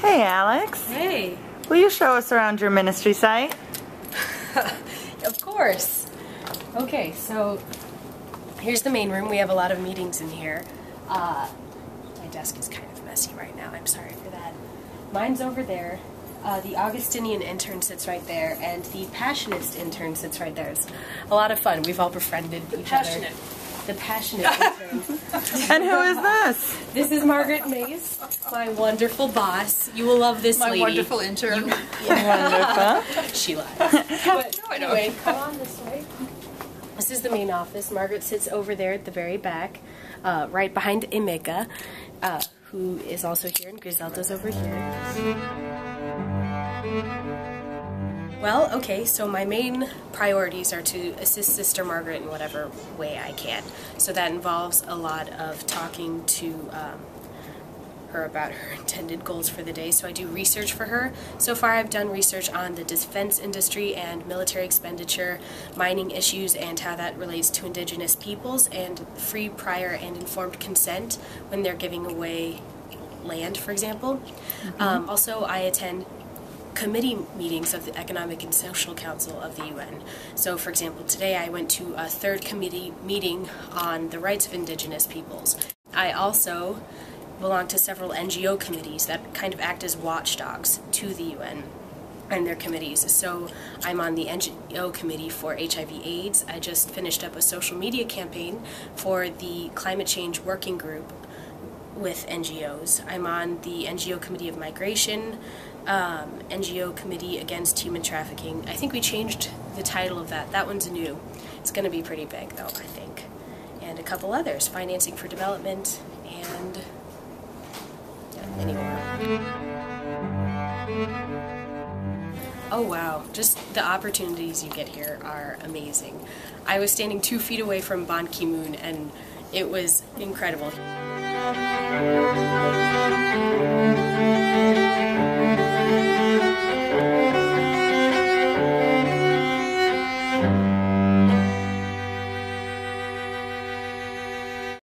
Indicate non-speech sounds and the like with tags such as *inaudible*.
Hey, Alex. Hey. Will you show us around your ministry site? *laughs* of course. Okay, so here's the main room. We have a lot of meetings in here. Uh, my desk is kind of messy right now. I'm sorry for that. Mine's over there. Uh, the Augustinian intern sits right there, and the Passionist intern sits right there. It's a lot of fun. We've all befriended each passionate. other. The passionate intern. *laughs* And who is this? This is Margaret Mayce, my wonderful boss. You will love this My lady. wonderful intern. *laughs* Wonderful. She lies. But *laughs* I don't. anyway, come on this way. This is the main office. Margaret sits over there at the very back, uh, right behind Emeka, uh, who is also here, and Griselda's over here. Well, okay, so my main priorities are to assist Sister Margaret in whatever way I can. So that involves a lot of talking to um, her about her *laughs* intended goals for the day. So I do research for her. So far, I've done research on the defense industry and military expenditure, mining issues, and how that relates to indigenous peoples, and free, prior, and informed consent when they're giving away land, for example. Um, also, I attend committee meetings of the Economic and Social Council of the UN. So, for example, today I went to a third committee meeting on the rights of indigenous peoples. I also belong to several NGO committees that kind of act as watchdogs to the UN and their committees. So I'm on the NGO committee for HIV AIDS. I just finished up a social media campaign for the climate change working group with NGOs. I'm on the NGO Committee of Migration, um, NGO Committee Against Human Trafficking. I think we changed the title of that. That one's new. It's going to be pretty big, though, I think. And a couple others Financing for Development and. Yeah. Oh wow, just the opportunities you get here are amazing. I was standing two feet away from Ban Ki moon and it was incredible.